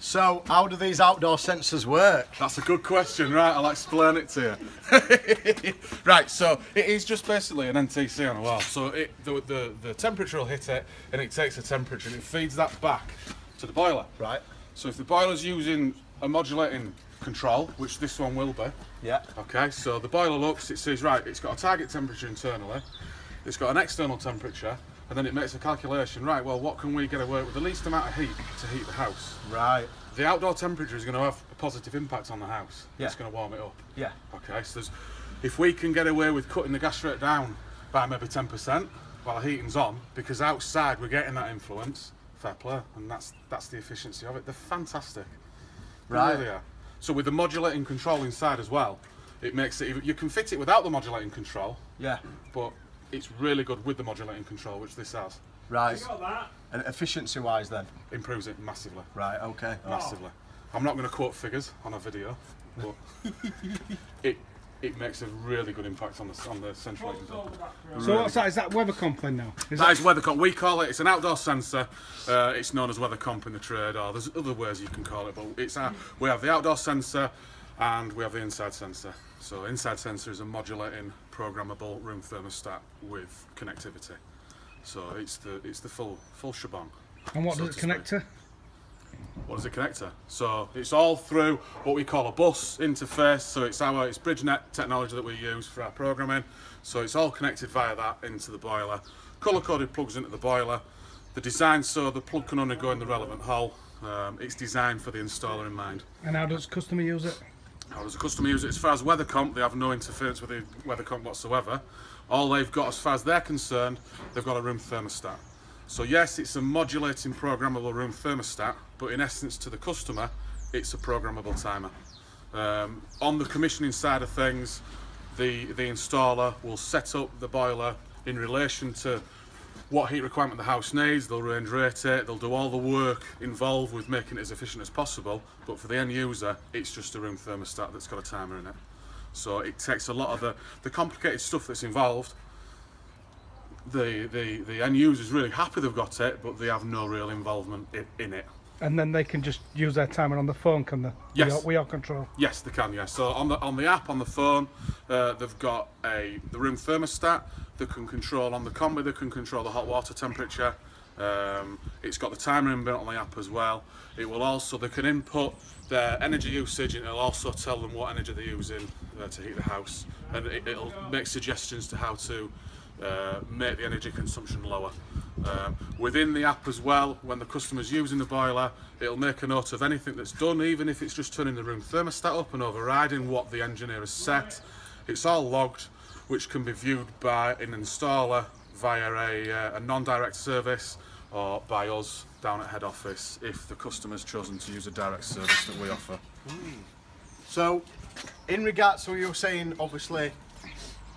So, how do these outdoor sensors work? That's a good question, right? I'll explain it to you. right, so it is just basically an NTC on a wall. So it, the, the, the temperature will hit it and it takes the temperature and it feeds that back to the boiler. Right. So if the boiler's using a modulating control, which this one will be, Yeah. okay, so the boiler looks, it says, right, it's got a target temperature internally, it's got an external temperature, and then it makes a calculation, right, well, what can we get away with the least amount of heat to heat the house? Right. The outdoor temperature is going to have a positive impact on the house. Yeah. It's going to warm it up. Yeah. Okay, so there's, if we can get away with cutting the gas rate down by maybe 10% while the heating's on, because outside we're getting that influence, fair play, and that's that's the efficiency of it. They're fantastic. They Right. really are. So with the modulating control inside as well, it makes it, you can fit it without the modulating control, Yeah. but it's really good with the modulating control, which this has. Right. And efficiency wise then? Improves it massively. Right, okay. massively. I'm not going to quote figures on a video, but it it makes a really good impact on the on the central heating zone. So what's that? Is that weather comp then now? Is That is weathercomp. We call it. It's an outdoor sensor. Uh, it's known as weathercomp in the trade, or there's other ways you can call it. But it's our, we have the outdoor sensor, and we have the inside sensor. So inside sensor is a modulating, programmable room thermostat with connectivity. So it's the it's the full full shebang. and what so does it connect to? what is it connect to? So it's all through what we call a bus interface. So it's our it's BridgeNet technology that we use for our programming. So it's all connected via that into the boiler. Color coded plugs into the boiler. The design so the plug can only go in the relevant hole. Um, it's designed for the installer in mind. And how does customer use it? Does the customer user. As far as weather comp, they have no interference with the weather comp whatsoever. All they've got, as far as they're concerned, they've got a room thermostat. So yes, it's a modulating programmable room thermostat, but in essence to the customer, it's a programmable timer. Um, on the commissioning side of things, the, the installer will set up the boiler in relation to what heat requirement the house needs, they'll range rate it, they'll do all the work involved with making it as efficient as possible, but for the end user, it's just a room thermostat that's got a timer in it. So it takes a lot of the, the complicated stuff that's involved. The, the, the end user's really happy they've got it, but they have no real involvement in, in it. And then they can just use their timer on the phone, can they? Yes. We are, control. Yes, they can. Yes. So on the on the app on the phone, uh, they've got a the room thermostat that can control on the combi. They can control the hot water temperature. Um, it's got the timer inbuilt on the app as well. It will also they can input their energy usage and it'll also tell them what energy they're using uh, to heat the house, and it, it'll make suggestions to how to uh, make the energy consumption lower. Um, within the app as well, when the customer's using the boiler, it'll make a note of anything that's done, even if it's just turning the room thermostat up and overriding what the engineer has set. It's all logged, which can be viewed by an installer via a, uh, a non-direct service or by us down at head office if the customer's chosen to use a direct service that we offer. So, in regards to what you're saying, obviously,